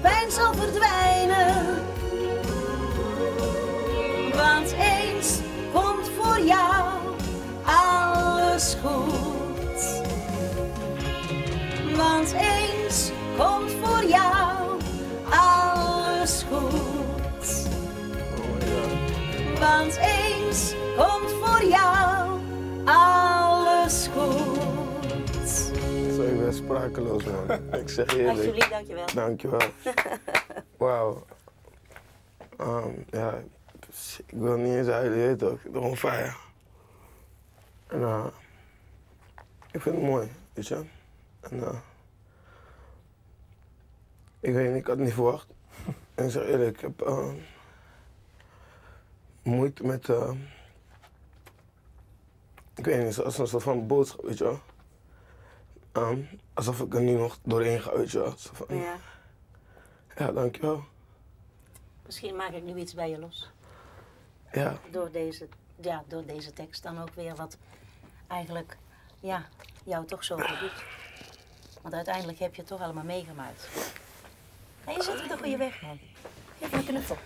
pijn zal verdwijnen. Want eens komt voor jou alles goed. Want eens komt voor jou alles goed. Oh. Want eens komt voor sprakeloos, man. Ik zeg je eerlijk. Alsjeblieft, dankjewel. Dankjewel. Wauw. Ehm, ja, ik wil niet eens huilen, je weet toch? Gewoon fire. En eh, ik vind het mooi, weet je. En eh, ik weet niet, ik had het niet verwacht. En ik zeg eerlijk, ik heb eh, moeite met, ik weet niet, als een soort van boodschap, weet je wel. Ehm, alsof ik er nu nog doorheen ga, weet je wel. Zo van, Ja, ja, dankjewel. misschien maak ik nu iets bij je los. Ja, Door deze, ja, door deze tekst dan ook weer wat eigenlijk ja, jou toch zo doet. Want uiteindelijk heb je het toch allemaal meegemaakt. En je zit op de goede weg, man. Geef me een knuffel.